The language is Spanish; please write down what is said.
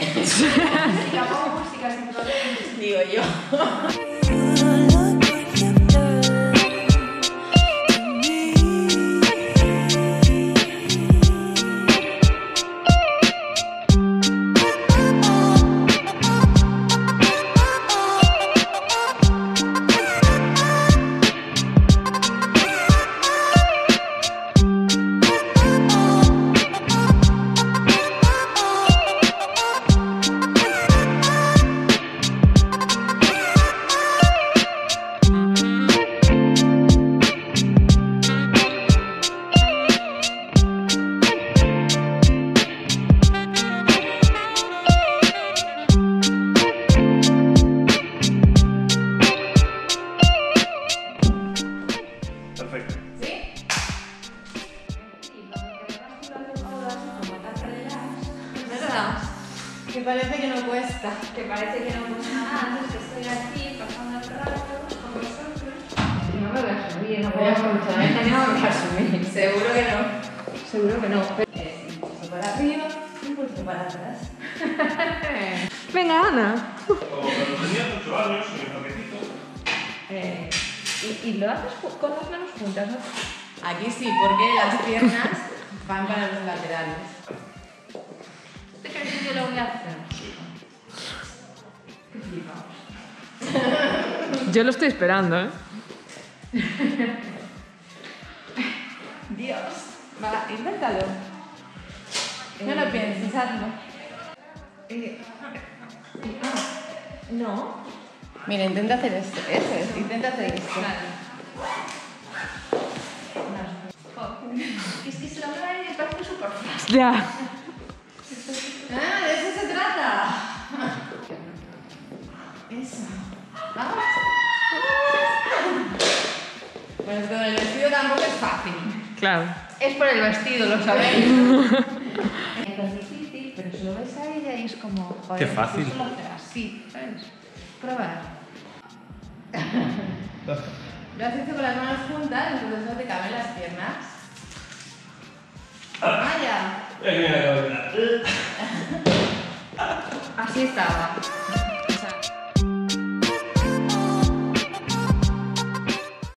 música, pongo música sin problema. Digo yo. ¿Verdad? Que parece que no cuesta. Que parece que no pasa nada, antes que estoy aquí pasando el rato con vosotros. No me voy a subir, no voy a absolutamente no me voy a subir. Seguro que no. Seguro que no. Es impulso para arriba, impulso para atrás. Venga, Ana. Como cuando tenías 8 años, en el paquetito. Eh, y, y lo haces con las manos juntas, ¿no? Aquí sí, porque las piernas van para los laterales. Hacer? Yo lo estoy esperando, ¿eh? Dios. Va, inténtalo. No lo pienses, hazlo. Eh, ah, no. Mira, intenta hacer esto. Eso es, intenta hacer esto. Es que se lo me parece súper fácil. Ya. Ah, de eso se trata. Eso. Vamos. Pues con el vestido tampoco es fácil. Claro. Es por el vestido, lo sabéis. es difícil, pero si lo ves a ella y es como. Joder, Qué fácil. hacer así, ¿sabes? Probar. lo has hecho con las manos juntas, entonces no te caben las piernas. Vaya. Así estaba.